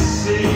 see.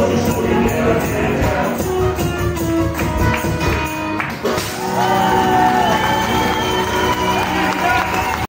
Oh,